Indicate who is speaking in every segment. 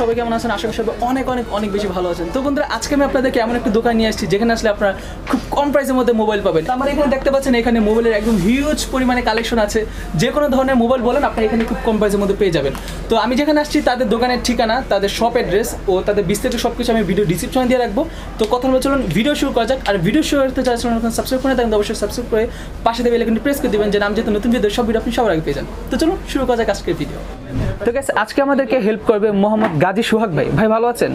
Speaker 1: সবাই কেমন আছেন? আশা করি অনেক অনেক অনেক বেশি ভালো আছেন। তো বন্ধুরা, আজকে আমি আপনাদেরকে এমন একটা দোকান নিয়ে আসছি, যেখানে আসলে আপনারা খুব কম প্রাইসের মধ্যে মোবাইল পাবেন। আমার এখানে দেখতে পাচ্ছেন, এখানে মোবাইলের একদম হিউজ পরিমাণে কালেকশন আছে। যে কোনো ধরনের মোবাইল বলেন, আপনারা এখানে খুব কম প্রাইসের মধ্যে পেয়ে যাবেন। তো আমি যেখানে আসছি, তাদের দোকানের ঠিকানা, তাদের শপ অ্যাড্রেস ও তাদের বিস্তারিত সব কিছু আমি ভিডিও ডিসক্রিপশনে দিয়ে রাখব। তো কথা বলে চলুন ভিডিও শুরু করা যাক। আর ভিডিও শুরু করতে চ্যানেল সাবস্ক্রাইব করে থাকেন, অবশ্যই সাবস্ক্রাইব করে পাশে দেবে এলাকাটি প্রেস করে দেবেন যে নাম যেহেতু নতুন ভিডিও সব ভিডিও আপনি সবার আগে পেয়ে যান। তো চলুন, শুরু করা যাক আজকের ভিডিও তো guys, আজকে আমাদেরকে হেল্প করবে মোহাম্মদ গাজী সুহাগ ভাই। ভাই ভালো আছেন?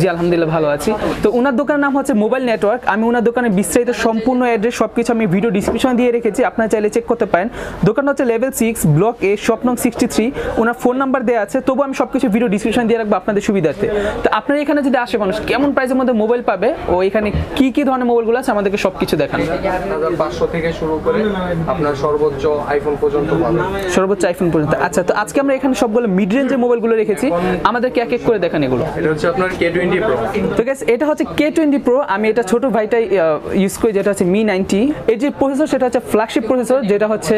Speaker 1: জি আলহামদুলিল্লাহ ভালো আছি। তো ওনার দোকানের নাম হচ্ছে মোবাইল নেটওয়ার্ক। আমি ওনার দোকানে বিস্তারিত সম্পূর্ণ অ্যাড্রেস সব কিছু আমি ভিডিও ডিসক্রিপশন দিয়ে রেখেছি। আপনারা চাইলে চেক করতে পারেন। দোকানটা হচ্ছে level six block A shop নং sixty three owner phone number দেওয়া আছে। তবু আমি সব কিছু ভিডিও ডিসক্রিপশন দিয়ে রাখব আপনাদের সুবিধার্থে। তো আপনারা এখানে যদি আসে মানুষ কেমন প্রাইসের মধ্যে মোবাইল পাবে? ও এখানে কি কি ধরনের মোবাইলগুলো আছে? আমাদেরকে সব কিছু দেখান
Speaker 2: পাঁচশো থেকে শুরু করে আপনার সর্বোচ্চ আইফোন পর্যন্ত
Speaker 1: সর্বোচ্চ আইফোন পর্যন্ত। আচ্ছা তো আজকে আমরা এখানে সবগুলো মিড রেঞ্জের মোবাইলগুলো রেখেছি। আমাদেরকে এক এক করে দেখান এগুলো।
Speaker 2: এটা হচ্ছে আপনার কে টোয়েন্টি প্রো
Speaker 1: তো গ্যাস এটা হচ্ছে কে টোয়েন্টি প্রো আমি এটা ছোট ভাইটাই ইউজ করি যেটা হচ্ছে মি নাইনটি এর যে প্রসেসর সেটা হচ্ছে ফ্ল্যাগশিপ প্রসেসর যেটা হচ্ছে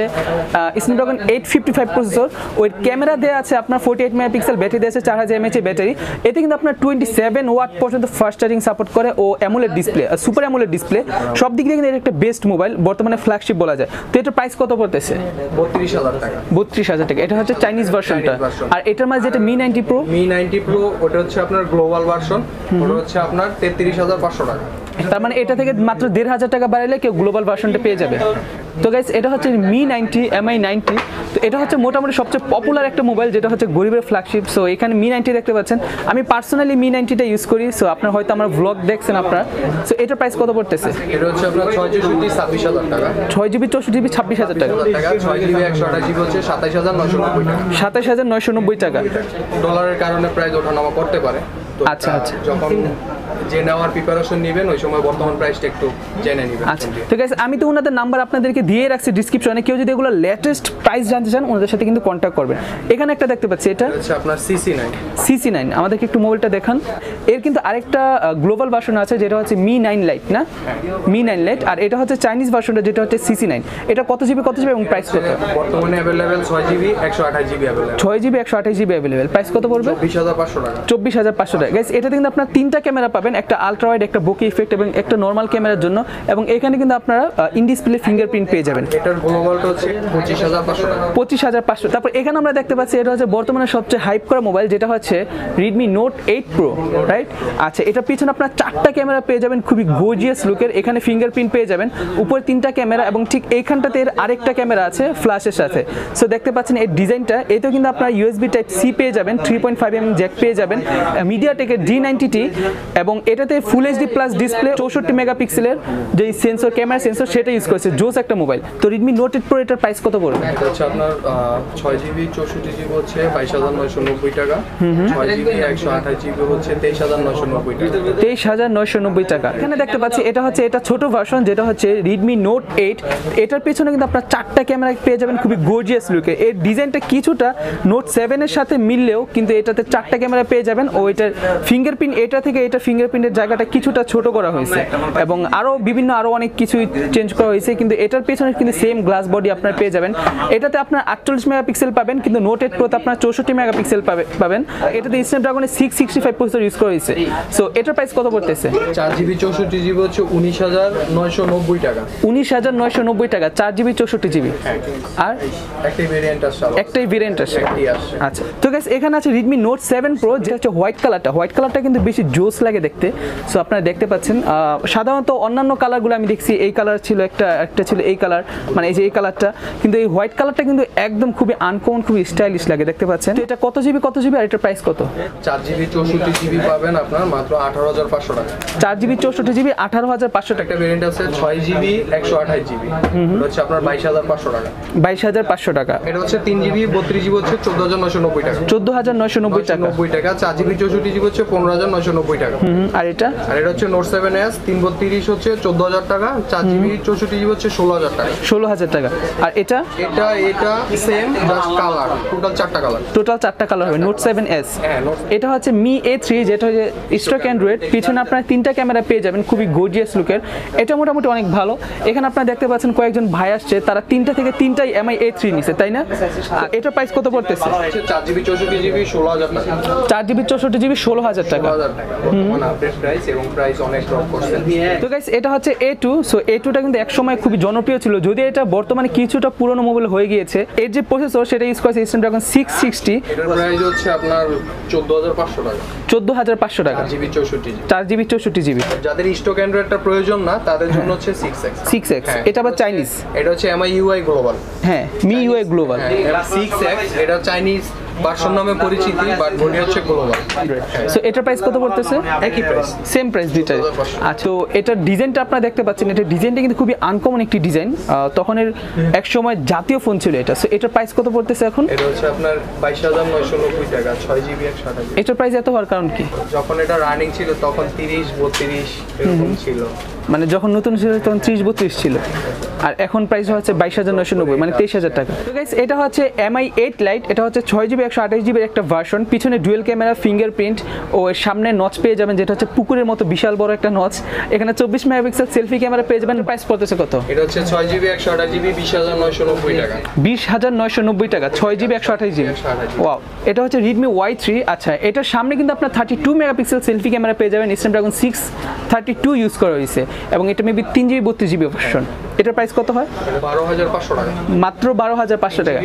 Speaker 1: Snapdragon eight fifty five processor ওই ক্যামেরা দেওয়া আছে আপনার ফোর্টি এইট মেগাপিক্সেল ব্যাটারি দেওয়া আছে চার হাজার এমএচ ব্যাটারি এতে কিন্তু আপনার টোয়েন্টি সেভেন ওয়াট পর্যন্ত ফাস্ট চার্জিং সাপোর্ট করে ও AMOLED display super AMOLED display সব দিক দিয়ে কিন্তু এটা একটা বেস্ট মোবাইল বর্তমানে ফ্ল্যাগশিপ বলা যায়। তো এটার প্রাইস কত পড়তেছে?
Speaker 2: বত্রিশ হাজার টাকা।
Speaker 1: বত্রিশ হাজার টাকা। এটা হচ্ছে চাইনিজ ভার্সনটা। আর এটার মাঝে যেটা Mi ninety pro
Speaker 2: Mi ninety pro ওটা হচ্ছে আপনার গ্লোবাল ভার্সন ওটা হচ্ছে আপনার তেত্রিশ হাজার পাঁচশো টাকা।
Speaker 1: তার মানে এটা থেকে মাত্র দেড় হাজার টাকা বাড়াইলে কেউ গ্লোবাল ভার্সনটা পেয়ে যাবে। তো গাইস এটা হচ্ছে মি নাইনটি এমআই নাইনটি এটা হচ্ছে মোটামুটি সবচেয়ে পপুলার একটা মোবাইল যেটা হচ্ছে গরিবের ফ্ল্যাগশিপ সো এখানে মি নাইনটি দেখতে পাচ্ছেন। আমি পার্সোনালি মি নাইনটিটা ইউজ করি। সো আপনার হয়তো আমার ব্লগ দেখছেন আপনার। সো এটার প্রাইস কত পড়তেছে?
Speaker 2: এটা হচ্ছে আপনার ছয় চৌষট্টি ছাব্বিশ হাজার টাকা।
Speaker 1: ছয় জিবি চৌষট্টি জিবি ছাব্বিশ হাজার টাকা।
Speaker 2: ছয় জিবি একশো আঠাশ জিবি হচ্ছে সাতাইশ হাজার নশো নব্বই টাকা।
Speaker 1: সাতাশ হাজার নয়শো নব্বই টাকা।
Speaker 2: ডলারের কারণে প্রাইস ওঠানামা করতে পারে।
Speaker 1: আচ্ছা, আচ্ছা।
Speaker 2: যখন যে নেওয়ার প্রিপারেশন নেবেন ওই সময় বর্তমান প্রাইসটা একটু জেনে নেবেন
Speaker 1: আচ্ছা। ঠিক আছে আমি তো ওনাদের নাম্বার আপনাদেরকে দিয়ে রাখছি ডিসক্রিপশনে কেউ যদি এগুলো লেটেস্ট প্রাইস জানতে চান ওনাদের সাথে কিন্তু কন্ট্যাক্ট করবেন। এখানে একটা দেখতে পাচ্ছি এটা
Speaker 2: হচ্ছে আপনার সিসি নাইন
Speaker 1: সিসি নাইন আমাদেরকে একটু মোবাইলটা দেখান। এর কিন্তু আরেকটা গ্লোবাল ভার্সন আছে যেটা হচ্ছে মি নাইন লাইট না? মি নাইন লাইট আর এটা হচ্ছে চাইনিজ ভার্সনটা যেটা হচ্ছে সিসি নাইন এটা কত জিবি কত জিবি এবং প্রাইস কত?
Speaker 2: বর্তমানে অ্যাভেলেবেল ছয় জিবি একশো আঠাশ জিবি অ্যাভেলেবেল
Speaker 1: ছয় জিবি একশো আঠাশ জিবি অ্যাভেলেবেল প্রাইস কত পড়বে?
Speaker 2: বিশ হাজার পাঁচশো টাকা।
Speaker 1: চব্বিশ হাজার পাঁচশো টাকা। গাইস এটাতে কিন্তু আপনার তিনটা ক্যামেরা পাবেন। একটা আলট্রা ওয়াইড একটা বোকি ইফেক্ট এবং একটা নর্মাল ক্যামেরার জন্য এবং এখানে কিন্তু আপনারা ইন ডিসপ্লে ফিঙ্গারপ্রিন্ট পেয়ে যাবেন।
Speaker 2: এটার গ্লোবালটা হচ্ছে পঁচিশ হাজার পাঁচশো
Speaker 1: পঁচিশ হাজার পাঁচশো। তারপর এখানে আমরা দেখতে পাচ্ছি এটা হচ্ছে বর্তমানে সবচেয়ে হাইপ করা মোবাইল যেটা হচ্ছে Redmi note eight pro right আচ্ছা এটা পিছনে আপনার চারটা ক্যামেরা পেয়ে যাবেন খুবই গোজিয়াস লুকের এখানে ফিঙ্গারপ্রিন্ট পেয়ে যাবেন উপরে তিনটা ক্যামেরা এবং ঠিক এইখানটাতে এর আরেকটা ক্যামেরা আছে ফ্ল্যাশের সাথে। সো দেখতে পাচ্ছেন এই ডিজাইনটা এতেও কিন্তু আপনার ইউএসবি টাইপ সি পেয়ে যাবেন three point five M jack পেয়ে যাবেন মিডিয়া টেকের ডি নাইনটিটি এবং এটাতে ফুল এইচডি প্লাস ডিসপ্লে চৌষট্টি মেগাপিক্সেলের যে সেন্সর ক্যামেরা সেন্সর সেটা ইউজ করেছে। জোস একটা মোবাইল তো রেডমি নোট এইট প্রো এটার প্রাইস কত পড়বে?
Speaker 2: এটা হচ্ছে আপনার ছয় জিবি চৌষট্টি জিবি হচ্ছে বাইশ হাজার নয়শো নব্বই টাকা। ছয় জিবি একশো আঠাশ জিবি হচ্ছে তেইশ হাজার নয়শো নব্বই টাকা।
Speaker 1: তেইশ হাজার নয়শো নব্বই টাকা। এখানে দেখতে পাচ্ছি এটা হচ্ছে এটা ছোট ভার্সন যেটা হচ্ছে রেডমি নোট এইট এটার পেছনে কিন্তু আপনার চারটা ক্যামেরা পেয়ে যাবেন খুবই গর্জিয়াস লুকে এর ডিজাইনটা কিছুটা নোট সেভেনের সাথে মিললেও কিন্তু এটাতে চারটা ক্যামেরা পেয়ে যাবেন। ও এটার ফিঙ্গারপ্রিন্ট এটা থেকে এটা ফিঙ্গারপ্রিন্টের জায়গাটা কিছুটা ছোট করা হয়েছে। এবং আরও বিভিন্ন আরও অনেক কিছু চেঞ্জ করা হয়েছে কিন্তু এটার পেছনে কিন্তু সেম গ্লাস বডি আপনার পেয়ে যাবেন। এটাতে আপনার আটচল্লিশ মেগাপিক্সেল পাবেন কিন্তু নোট এইট প্রোতে আপনার চৌষট্টি মেগাপিক্সেল পাবেন। এটাতে স্ন্যাপড্রাগনের six sixty five processor use করা হয়েছে। সো এটার প্রাইস কত পড়তেছে?
Speaker 2: চার জিবি চৌষট্টি জিবি হচ্ছে উনিশ হাজার নয়শো নব্বই টাকা।
Speaker 1: উনিশ হাজার নয়শো নব্বই টাকা চার জিবি চৌষট্টি জিবি আর?
Speaker 2: একটি ভেরিয়েন্ট আসছে
Speaker 1: একটাই ভেরিয়েন্ট
Speaker 2: আসছে।
Speaker 1: আচ্ছা। তো গ্যাস এখানে আছে রেডমি নোট সেভেন প্রো যেটা হচ্ছে হোয়াইট কালারটা হোয়াইট কালারটা কিন্তু বেশি জোস লাগে দেখতে। সো আপনারা দেখতে পাচ্ছেন সাধারণত অন্যান্য কালারগুলো আমি দেখছি এই কালার ছিল একটা একটা ছিল এই কালার মানে এই যে এই কালারটা কিন্তু এই হোয়াইট কালারটা কিন্তু একদম খুবই আনকমন খুবই স্টাইলিশ লাগে দেখতে পাচ্ছেন। এটা কত জিবি কত জিবি আর এটার প্রাইস কত?
Speaker 2: চার জিবি চৌষট্টি জিবি পাবেন আপনার মাত্র আঠারো হাজার পাঁচশো টাকা।
Speaker 1: চার জিবি চৌষট্টি জিবি আঠারো হাজার পাঁচশো টাকা
Speaker 2: ভেরিয়েন্ট আছে ছয় জিবি একশো আঠাশ জিবি এটা হচ্ছে আপনার বাইশ হাজার পাঁচশো টাকা।
Speaker 1: বাইশ হাজার পাঁচশো টাকা।
Speaker 2: এটা হচ্ছে তিন জিবি বত্রিশ জিবি হচ্ছে চোদ্দ হাজার নয়শো নব্বই টাকা।
Speaker 1: চোদ্দ হাজার নয়শো নব্বই টাকা।
Speaker 2: নব্বই টাকা চার জিবি চৌষট্টি জিবি হচ্ছে পনেরো হাজার নয়শো নব্বই টাকা।
Speaker 1: আর এটা?
Speaker 2: আর এটা হচ্ছে নোট সেভেন এস তিন বত্রিশ হচ্ছে চোদ্দ হাজার টাকা চার জিবি চৌষট্টি জিবি হচ্ছে ষোলো হাজার টাকা।
Speaker 1: ষোলো হাজার টাকা। আর এটা?
Speaker 2: এটা এটা সেম জাস্ট কালার টোটাল চারটা কালার
Speaker 1: টোটাল চারটা কালার হবে নোট সেভেন এস
Speaker 2: হ্যাঁ
Speaker 1: এটা হচ্ছে মি এ থ্রি যেটা হচ্ছে স্টক অ্যান্ড্রয়েড পিছনে আপনার তিনটা ক্যামেরা পেয়ে যাবেন খুবই গর্জিয়াস লুকের এটা মোটামুটি অনেক ভালো। এখানে আপনারা দেখতে পাচ্ছেন কয়েকজন ভাই আসছে তারা তিনটা থেকে তিনটাই এমআই এ থ্রি নিছে তাই না? আর এটার প্রাইস কত পড়তেছে?
Speaker 2: চার জিবি চৌষট্টি জিবি ষোলো হাজার টাকা।
Speaker 1: চার জিবি চৌষট্টি জিবি ষোলো হাজার টাকা।
Speaker 2: হাজার আপডেট প্রাইস এবং প্রাইস অনেক ড্রপ করছে।
Speaker 1: তো গাইস এটা হচ্ছে এ টু সো এ টুটা কিন্তু একসময় খুবই জনপ্রিয় ছিল। যদি এটা বর্তমানে কিছুটা পুরনো মোবাইল হয়ে গিয়েছে এর যে প্রসেসর সেটা ইউজ করেছে স্ন্যাপড্রাগন সিক্স সিক্সটি
Speaker 2: এটার প্রাইস হচ্ছে আপনার চোদ্দ হাজার পাঁচশো টাকা।
Speaker 1: চোদ্দ হাজার পাঁচশো টাকা।
Speaker 2: জিবি চৌষট্টি
Speaker 1: চার জিবি চৌষট্টি জিবি।
Speaker 2: যাদের স্টক অ্যান্ড্রয়েডটা প্রয়োজন না তাদের জন্য হচ্ছে সিক্স এক্স
Speaker 1: সিক্স এক্স এটা আবার চাইনিজ
Speaker 2: এটা হচ্ছে এমআই ইউআই গ্লোবাল
Speaker 1: হ্যাঁ Mi UI global
Speaker 2: six X এটা চাইনিজ ভার্সন নামে পরিচিতি বাট বডি হচ্ছে গ্লোবাল
Speaker 1: সো এটার প্রাইস কত পড়তেছে?
Speaker 2: একই প্রাইস
Speaker 1: সেম প্রাইস দুইটাই। আচ্ছা তো এটার ডিজাইনটা আপনারা দেখতে পাচ্ছেন। এটা ডিজাইনটা কিন্তু খুবই আনকমন একটি ডিজাইন তখনের এক সময় জাতীয় ফোন ছিল এটা। সো এটার প্রাইস কত পড়তেছে এখন?
Speaker 2: এটা হচ্ছে আপনার বাইশ হাজার নয়শো নব্বই টাকা ছয় জিবি একশো আঠাশ
Speaker 1: এটার প্রাইস এত হওয়ার কারণ কি?
Speaker 2: যখন এটা রানিং ছিল তখন তিরিশ বত্রিশ এরকম ছিল।
Speaker 1: মানে যখন নতুন ছিল তখন ত্রিশ বত্রিশ ছিল। আর এখন প্রাইস হচ্ছে বাইশ হাজার নশো নব্বই মানে তেইশ হাজার টাকা। তো গাইস এটা হচ্ছে এমআই এইট লাইট এটা হচ্ছে ছয় জিবি একশো আঠাশ জিবির একটা ভার্সন পিছনে ডুয়েল ক্যামেরা ফিঙ্গারপ্রিন্ট ও এর সামনে নচ পেয়ে যাবেন যেটা হচ্ছে পুকুরের মতো বিশাল বড় একটা নচ এখানে চব্বিশ মেগাপিক্সেল সেলফি ক্যামেরা পেয়ে যাবেন প্রাইস পড়তেছে কত?
Speaker 2: এটা হচ্ছে ছয় জিবি একশো আঠাশ জিবি বিশ হাজার নয়শো নব্বই টাকা।
Speaker 1: বিশ হাজার নয়শো নব্বই টাকা ছয় জিবি একশো আঠাশ জিবি
Speaker 2: 128
Speaker 1: ওয়াও এটা হচ্ছে রিডমি ওয়াই থ্রি আচ্ছা এটার সামনে কিন্তু আপনার thirty two megapixel selfie camera পেয়ে যাবেন Snapdragon six thirty two use করা হয়েছে। এবং এটা মেবি তিন জিবি বত্রিশ জিবি ভার্সন এটার প্রাইস কত হয়? মাত্র বারো হাজার পাঁচশো টাকা।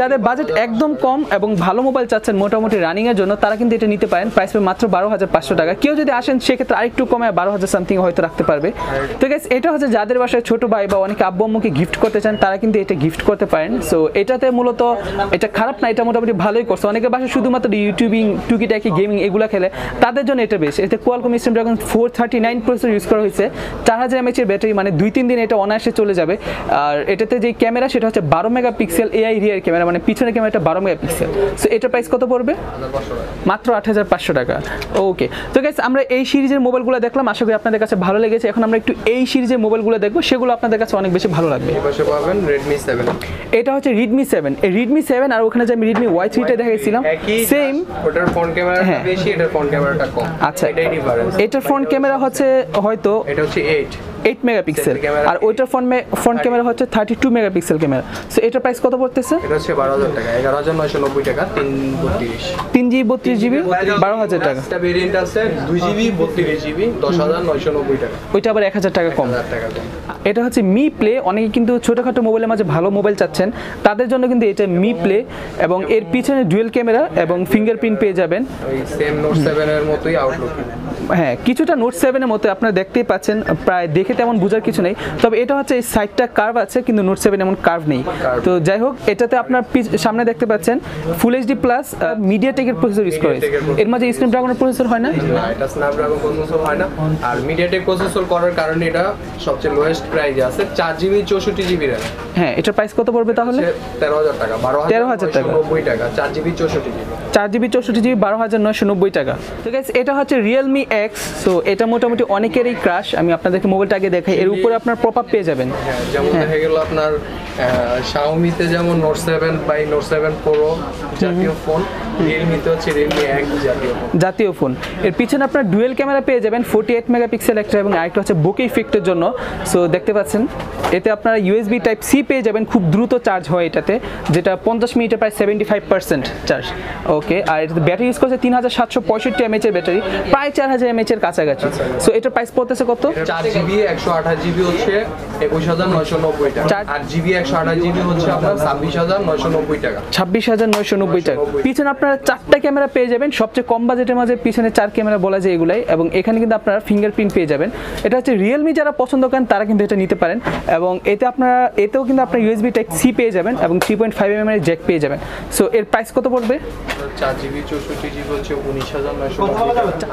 Speaker 1: যাদের বাজেট একদম কম এবং ভালো মোবাইল চাচ্ছেন মোটামুটি রানিং এর জন্য তারা কিন্তু এটা নিতে পারেন। প্রাইস পাবে মাত্র বারো হাজার পাঁচশো টাকা। কেউ যদি আসেন সেক্ষেত্রে আরেকটু কমে বারো হাজার সামথিং হয়তো রাখতে পারবে। তো গাইস এটা হচ্ছে যাদের বাসায় ছোট ভাই বা অনেকে আব্বু আম্মুকে গিফট করতে চান তারা কিন্তু এটা গিফট করতে পারেন। সো এটাতে মূলত এটা খারাপ না এটা মোটামুটি ভালোই করছে। অনেকে বাসায় শুধুমাত্র ইউটিউবিং টুকিটাকি গেমিং এগুলো খেলে তাদের জন্য এটা বেশ। এতে Qualcomm Snapdragon four thirty nine processor use করা হয়েছে। চার হাজার এমএচের ব্যাটারি মানে দুই তিন দিন এটা অনায়াসে চলে যাবে। আর এটাতে যে ক্যামেরা সেটা হচ্ছে বারো মেগাপিক্সেল এআই রিয়ার ক্যামেরা মানে পিছনের ক্যামেরাটা বারো মেগাপিক্সেল সো এটার প্রাইস কত পড়বে? মাত্র আট হাজার পাঁচশো টাকা। ওকে তো গাইস আমরা এই সিরিজের মোবাইলগুলো দেখলাম। আশা করি আপনাদের কাছে ভালো লেগেছে। এখন আমরা একটু এই সিরিজের মোবাইলগুলো দেখব। সেগুলো আপনাদের কাছে অনেক বেশি ভালো লাগবে। এটা হচ্ছে রিডমি সেভেন এই রিডমি সেভেন আর ওখানে যে আমি রিডমি ওয়াই থ্রিটা দেখাইছিলাম
Speaker 2: একই
Speaker 1: সেম
Speaker 2: ওটার ফ্রন্ট ক্যামেরাটা
Speaker 1: হ্যাঁ।
Speaker 2: বেশি এটার ফ্রন্ট ক্যামেরাটা কম।
Speaker 1: আচ্ছা।
Speaker 2: এটাই ডিফারেন্স
Speaker 1: এটার ফ্রন্ট ক্যামেরা হচ্ছে হয়তো
Speaker 2: এটা হচ্ছে এইট
Speaker 1: এইট মেগাপিক্সেল আর ওইটার ফ্রন্ট ফ্রন্ট ক্যামেরা হচ্ছে thirty two megapixel camera. So এটার প্রাইস কত পড়তেছে?
Speaker 2: এটা হচ্ছে বারো হাজার টাকা। এগারো হাজার নয়শো নব্বই টাকা তিন বত্রিশ।
Speaker 1: তিন জিবি বত্রিশ জিবি বারো হাজার টাকা।
Speaker 2: একটা ভেরিয়েন্ট আছে দুই জিবি বত্রিশ জিবি দশ হাজার নয়শো নব্বই টাকা।
Speaker 1: ওইটা আবার এক হাজার টাকা কম। এটা হচ্ছে মি প্লে অনেকে কিন্তু ছোটোখাটো মোবাইলের মাঝে ভালো মোবাইল চাচ্ছেন। তাদের জন্য কিন্তু এটা মি প্লে এবং এর পিছনে ডুয়েল ক্যামেরা এবং ফিঙ্গারপ্রিন্ট পেয়ে যাবেন।
Speaker 2: ওই সেম নোট সেভেনের মতোই আউটলুক
Speaker 1: হ্যাঁ কিছুটা নোট সেভেনের মতো আপনারা দেখতেই পাচ্ছেন। প্রায় দেখে তেমন বোঝার কিছু নেই। তবে এটা হচ্ছে এই সাইডটা কার্ভ আছে কিন্তু নোট সেভেন এমন কার্ভ নেই। তো যাই হোক এটাতে আপনার সামনে দেখতে পাচ্ছেন ফুল এইচডি প্লাস মিডিয়া টেকের প্রসেসর ইউজ করা। হয়েছে
Speaker 2: এর
Speaker 1: মাঝে স্ন্যাপড্রাগনের প্রসেসর হয় না?
Speaker 2: এটা স্ন্যাপড্রাগন প্রসেসর হয় না। আর মিডিয়াটেক প্রসেসর করার কারণে এটা সবচেয়ে লোয়েস্ট প্রাইসে আছে চার জিবি চৌষট্টি জিবি র্যাম
Speaker 1: হ্যাঁ এটার প্রাইস কত পড়বে তাহলে?
Speaker 2: তেরো হাজার টাকা বারো
Speaker 1: 13,000 টাকা।
Speaker 2: নব্বই টাকা চার জিবি চৌষট্টি জিবি
Speaker 1: চার জিবি চৌষট্টি জিবি বারো হাজার নয়শো নব্বই টাকা। তো গ্যাস এটা হচ্ছে রিয়েলমি এক্স তো এটা মোটামুটি অনেকেরই ক্রাশ আমি আপনাদেরকে মোবাইলটা আগে দেখাই এর উপরে আপনার প্রভাব আপ পেয়ে যাবেন।
Speaker 2: হ্যাঁ যেমন দেখা গেল আপনার শাওমিতে যেমন note seven by note seven pro জাতীয় ফোন রিয়েলমিতে হচ্ছে রিয়েলমি এক জাতীয় ফোন।
Speaker 1: জাতীয় ফোন। এর পিছনে আপনার ডুয়েল ক্যামেরা পেয়ে যাবেন ফোর্টি এইট মেগাপিক্সেল একটা এবং আরেকটা হচ্ছে বুকে ইফেক্টের জন্য। সো দেখতে পাচ্ছেন এতে আপনারা ইউএসবি টাইপ সি পেয়ে যাবেন খুব দ্রুত চার্জ হয় এটাতে যেটা পঞ্চাশ মিনিটে প্রায় seventy five percent charge okay আর এটাতে ব্যাটারি ইউজ করছে তিন হাজার সাতশো পঁয়ষট্টি এমএচ এর ব্যাটারি প্রায় চার হাজার এমএচ এর কাছাকাছি। সো এটার প্রাইস পড়তেছে কত?
Speaker 2: চার জিবি একশো আঠাশ জিবি হচ্ছে একুশ হাজার নয়শো নব্বই টাকা। আট জিবি একশো আঠাশ জিবি হচ্ছে আপনার ছাব্বিশ হাজার নয়শো নব্বই টাকা।
Speaker 1: ছাব্বিশ হাজার নয়শো নব্বই টাকা। পিছনে আপনারা চারটা ক্যামেরা পেয়ে যাবেন। সবচেয়ে কম বাজেটের মাঝে পিছনে চার ক্যামেরা বলা যায় এগুলাই। এবং এখানে কিন্তু আপনারা ফিঙ্গারপ্রিন্ট পেয়ে যাবেন। এটা হচ্ছে রিয়েলমি যারা পছন্দ করেন তারা কিন্তু এটা নিতে পারেন। এবং এতে আপনারা এতেও কিন্তু আপনার ইউএসবি টাইপ সি পেয়ে যাবেন এবং থ্রি পয়েন্ট ফাইভ এম এর জ্যাক পেয়ে যাবেন। সো এর প্রাইস কত পড়বে?
Speaker 2: চার জিবি চৌষট্টি জিবি হচ্ছে উনিশ হাজার নয়শো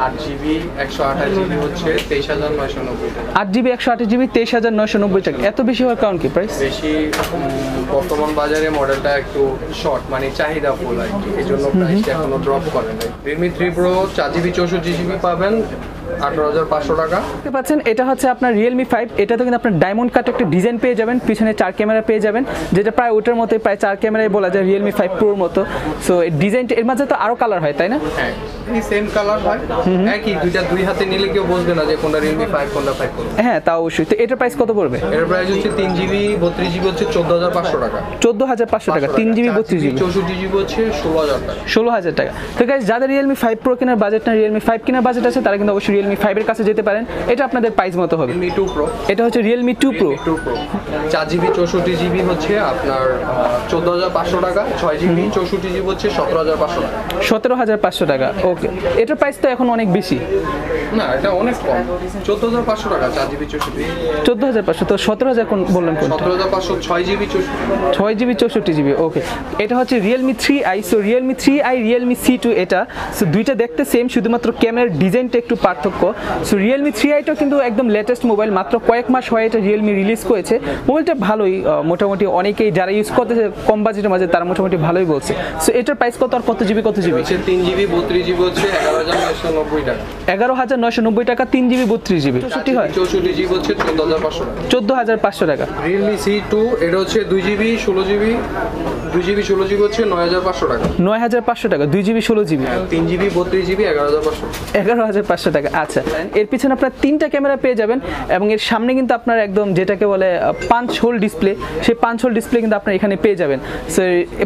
Speaker 2: আট জিবি একশো আঠাশ জিবি হচ্ছে তেইশ হাজার নয়শো নব্বই টাকা।
Speaker 1: আট জিবি একশো আঠাশ জিবি তেইশ হাজার নয়শো নব্বই টাকা। এত বেশি হওয়ার কারণ কি প্রাইস
Speaker 2: বেশি বর্তমান বাজারে মডেলটা একটু শর্ট মানে চাহিদা ফুল আর কি। এই জন্য প্রাইসটা এখনও ড্রপ করে নাই। রিমি থ্রি প্রো চার জিবি চৌষট্টি জিবি পাবেন। আঠারো হাজার পাঁচশো টাকা।
Speaker 1: দেখতে পাচ্ছেন এটা হচ্ছে আপনার রিয়েলমি ফাইভ এটাতে কিন্তু আপনার ডায়মন্ড কাট একটা ডিজাইন পেয়ে যাবেন পিছনে চার ক্যামেরা পেয়ে যাবেন যেটা প্রায় ওটার মতোই প্রায় চার ক্যামেরায় বলা যায় রিয়েলমি ফাইভ প্রোর মতো। সো এই ডিজাইনটা এর মাঝে তো আরও কালার হয় তাই না?
Speaker 2: হ্যাঁ এই সেম কালার হয়। একই দুইটা দুই হাতে নিলে কেউ বুঝবে না যে কোনটা
Speaker 1: হ্যাঁ তা অবশ্যই। তো এটার প্রাইস কত পড়বে?
Speaker 2: এর প্রাইস হচ্ছে হচ্ছে টাকা।
Speaker 1: চোদ্দ হাজার পাঁচশো টাকা তিন জিবি বত্রিশ জিবি
Speaker 2: চৌষট্টি জিবি হচ্ছে ষোলো হাজার টাকা।
Speaker 1: তো যাদের রিয়েলমি ফাইভ প্রো কেনার বাজেট না রিয়েলমি ফাইভ কেনার বাজেট আছে তারা কিন্তু অবশ্যই রিয়েলমি ফাইভের কাছে যেতে পারেন। এটা আপনাদের প্রাইস মতো হবে।
Speaker 2: রিয়েলমি টু প্রো
Speaker 1: এটা হচ্ছে Realme two pro
Speaker 2: two pro চার জিবি চৌষট্টি জিবি হচ্ছে আপনার চোদ্দ হাজার পাঁচশো টাকা ছয় জিবি চৌষট্টি জিবি হচ্ছে সতেরো হাজার পাঁচশো টাকা।
Speaker 1: সতেরো হাজার পাঁচশো টাকা। ওকে এটার প্রাইস তো এখন অনেক বেশি।
Speaker 2: না এটা অনেক কম। চোদ্দ হাজার পাঁচশো টাকা চার জিবি চৌষট্টি
Speaker 1: চোদ্দ হাজার পাঁচশো তো সতেরো হাজার কোন বললেন
Speaker 2: সতেরো হাজার পাঁচশো ছয় জিবি চৌষট্টি
Speaker 1: ছয় জিবি চৌষট্টি জিবি ওকে এটা হচ্ছে Realme three i so Realme three i Realme C two এটা। সো দুইটা দেখতে সেম শুধুমাত্র ক্যামেরার ডিজাইনটা একটু পার্থক্য সো রিয়েলমি থ্রি আইটাও কিন্তু একদম লেটেস্ট মোবাইল মাত্র কয়েক মাস হয় এটা রিয়েলমি রিলিজ করেছে। মোবাইলটা ভালোই মোটামুটি অনেকেই যারা ইউজ করতেছে কম বাজেটের মাঝে তারা মোটামুটি ভালোই বলছে। সো এটার প্রাইস কত আর কত জিবি কত জিবি
Speaker 2: তিন জিবি বত্রিশ জিবি হচ্ছে এগারো হাজার নয়শো নব্বই টাকা।
Speaker 1: এগারো হাজার নয়শো নব্বই টাকা তিন জিবি বত্রিশ জিবি চৌষট্টি হয়?
Speaker 2: চৌষট্টি জিবি হচ্ছে চোদ্দ হাজার পাঁচশো টাকা।
Speaker 1: চোদ্দ হাজার পাঁচশো টাকা।
Speaker 2: রিয়েলমি সি টু এটা হচ্ছে দুই জিবি ষোলো জিবি দুই জিবি ষোলো জিবি হচ্ছে নয় হাজার পাঁচশো টাকা।
Speaker 1: নয় হাজার পাঁচশো টাকা দুই জিবি ষোলো জিবি
Speaker 2: তিন জিবি বত্রিশ জিবি এগারো হাজার পাঁচশো
Speaker 1: এগারো হাজার পাঁচশো টাকা। আচ্ছা এর পিছনে আপনার তিনটা ক্যামেরা পেয়ে যাবেন এবং এর সামনে কিন্তু আপনার একদম যেটাকে বলে পাঁচ হোল ডিসপ্লে সেই পাঁচ হোল ডিসপ্লে কিন্তু আপনার এখানে পেয়ে যাবেন। সো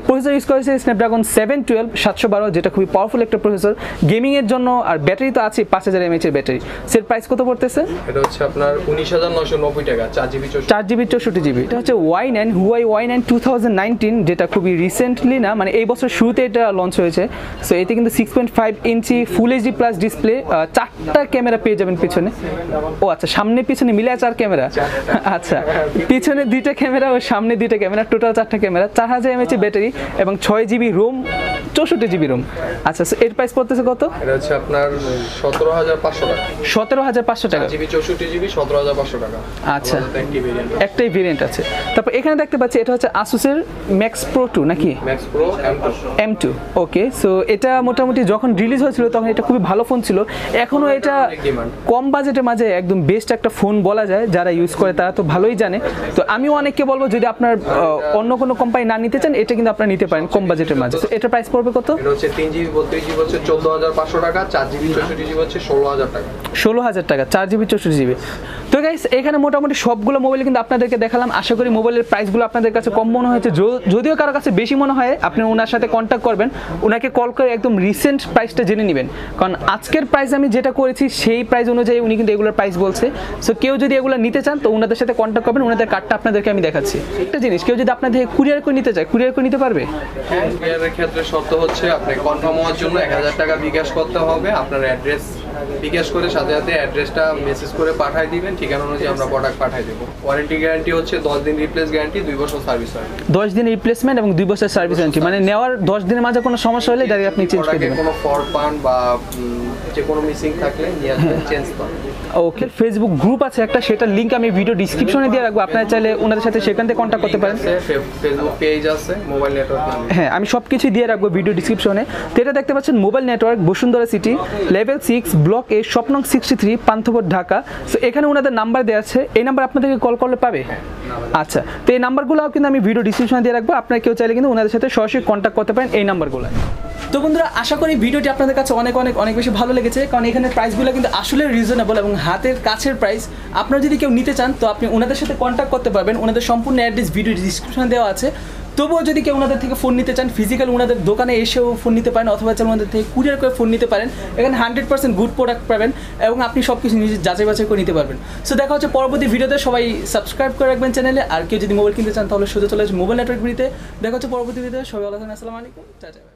Speaker 1: প্রসেসর ইউজ করেছে স্ন্যাপড্রাগন সেভেন টুয়েলভ সাতশো বারো যেটা খুবই পাওয়ারফুল একটা প্রসেসর গেমিংয়ের জন্য আর ব্যাটারি তো আছে পাঁচ হাজার এমএচের ব্যাটারি সের প্রাইস কত পড়তেছে?
Speaker 2: এটা হচ্ছে আপনার উনিশ হাজার নয়শো নব্বই টাকা চার জিবি
Speaker 1: চার জিবি চৌষট্টি জিবি এটা হচ্ছে Y nine Huawei Y nine two thousand nineteen যেটা খুবই রিসেন্টলি না মানে এই বছর শুরুতে এটা লঞ্চ হয়েছে। সো এতে কিন্তু six point five inch full HD plus display চারটা ক্যামেরা পেয়ে যাবেন পিছনে। ও আচ্ছা সামনে পিছনে মিলে চার ক্যামেরা? আচ্ছা পিছনে দুইটা ক্যামেরা ও সামনে দুইটা ক্যামেরা, টোটাল চারটা ক্যামেরা। চার হাজার এমএচি ব্যাটারি এবং ছয় জিবি রোম চৌষট্টি জিবি রোম আচ্ছা এর প্রাইস পড়তেছে কত?
Speaker 2: এটা হচ্ছে আপনার সতেরো হাজার পাঁচশো টাকা।
Speaker 1: সতেরো হাজার পাঁচশো টাকা।
Speaker 2: জিবি চৌষট্টি জিবি সতেরো হাজার পাঁচশো টাকা।
Speaker 1: আচ্ছা। একটাই ভেরিয়েন্ট আছে। তারপর এখানে দেখতে পাচ্ছি এটা হচ্ছে আসুসের ম্যাক্স প্রো টু নাকি?
Speaker 2: Max Pro M two
Speaker 1: okay so এটা মোটামুটি যখন রিলিজ হয়েছিল তখন এটা খুবই ভালো ফোন ছিল। এখনও এটা কম বাজেটের মাঝে একদম বেস্ট একটা ফোন বলা যায় যারা ইউজ করে তারা তো ভালোই জানে। তো আমিও অনেককে বলব যদি আপনার অন্য কোনো কোম্পানি না নিতে চান এটা কিন্তু আপনারা নিতে পারেন কম বাজেটের মাঝে। তো এটার প্রাইস পড়বে কত?
Speaker 2: এটা হচ্ছে জিবি জিবি টাকা চার জিবি চৌষট্টি জিবি হচ্ছে টাকা।
Speaker 1: টাকা তো গাইস এখানে মোটামুটি সবগুলো মোবাইল কিন্তু আপনাদেরকে দেখালাম। আশা করি মোবাইলের প্রাইসগুলো আপনাদের কাছে কম মনে হয়েছে। যদিও কারও কাছে বেশি মনে হয় আপনি ওনার সাথে কন্ট্যাক্ট করবেন। ওনাকে কল করে একদম রিসেন্ট প্রাইসটা জেনে নেবেন। কারণ আজকের প্রাইস আমি যেটা করেছি সেই প্রাইস অনুযায়ী উনি কিন্তু এগুলোর প্রাইস বলছে। সো কেউ যদি এগুলো নিতে চান তো ওনাদের সাথে কন্ট্যাক্ট করবেন ওনাদের কার্ডটা আপনাদেরকে আমি দেখাচ্ছি। একটা জিনিস কেউ যদি আপনাদের কুরিয়ার করে নিতে চায় কুরিয়ার করে নিতে পারবে?
Speaker 2: হ্যাঁ বিয়ারের ক্ষেত্রে শর্ত হচ্ছে আপনি কনফার্ম হওয়ার জন্য এক হাজার টাকা বিকাশ করতে হবে। আপনার অ্যাড্রেস বিকাশ করে সাথে সাথে অ্যাড্রেসটা মেসেজ করে পাঠিয়ে দিবেন। ঠিকানা অনুযায়ী আমরা প্রোডাক্ট পাঠিয়ে দেবো। ওয়ারেন্টি গ্যারান্টি হচ্ছে দশ দিন রিপ্লেস গ্যারান্টি দুই বছর সার্ভিস হয়
Speaker 1: দশ দিন রিপ্লেসমেন্ট এবং দুই বছর সার্ভিস গ্যারান্টি মানে নেওয়ার দশ দিনের মাঝে কোনো সমস্যা হলে আপনি চেঞ্জ করে দেবেন।
Speaker 2: কোনো ফর পান বা যে কোনো মিসিং থাকলে নিয়ে আসবেন চেঞ্জ পান
Speaker 1: ওকে ফেসবুক গ্রুপ আছে একটা সেটার লিঙ্ক আমি ভিডিও ডিসক্রিপশনে দিয়ে রাখব। আপনারা চাইলে ওনাদের সাথে সেখান থেকে কন্ট্যাক্ট করতে পারেন।
Speaker 2: ফেসবুক পেজ আছে মোবাইল নেটওয়ার্ক
Speaker 1: হ্যাঁ আমি সব কিছু দিয়ে রাখব ভিডিও ডিসক্রিপশনে তো এটা দেখতে পাচ্ছেন mobile network Bashundhara City level six block A স্বপ্নং sixty three Panthapath Dhaka. So এখানে ওনাদের নাম্বার দেওয়া আছে। এই নাম্বার আপনাদেরকে কল করলে পাবে? আচ্ছা তো এই নাম্বারগুলো কিন্তু আমি ভিডিও ডিসক্রিপশনে দিয়ে রাখব। আপনারা কেউ চাইলে কিন্তু ওনাদের সাথে সরাসরি কন্ট্যাক্ট করতে পারেন এই নাম্বারগুলো তো বন্ধুরা আশা করি ভিডিওটি আপনাদের কাছে অনেক অনেক অনেক বেশি ভালো লেগেছে, কারণ এখানে প্রাইসগুলো কিন্তু আসলে রিজনেবল এবং হাতের কাছের প্রাইস আপনারা যদি কেউ নিতে চান, তো আপনি ওনাদের সাথে কন্ট্যাক্ট করতে পারবেন। ওনাদের সম্পূর্ণ অ্যাড্রেস ভিডিও ডিসক্রিপশনে দেওয়া আছে। তবুও যদি কেউ ওনাদের থেকে ফোন নিতে চান ফিজিক্যাল ওনাদের দোকানে এসেও ফোন নিতে পারেন, অথবা চান ওনাদের থেকে কুরিয়ার করে ফোন নিতে পারেন। এখানে হান্ড্রেড পার্সেন্ট গুড প্রোডাক্ট পাবেন এবং আপনি সব কিছু নিজে যাচাই বাছাই করে নিতে পারবেন। সো দেখা হচ্ছে পরবর্তী ভিডিওতে সবাই সাবস্ক্রাইব করে রাখবেন চ্যানেলে আর কেউ যদি মোবাইল কিনতে চান, তাহলে সোজা চলে আসবে মোবাইল নেটওয়ার্ক ভিডিওতে। দেখা হচ্ছে পরবর্তী ভিডিওতে সবাই থাকেন আসসালামু আলাইকুম। টাটা।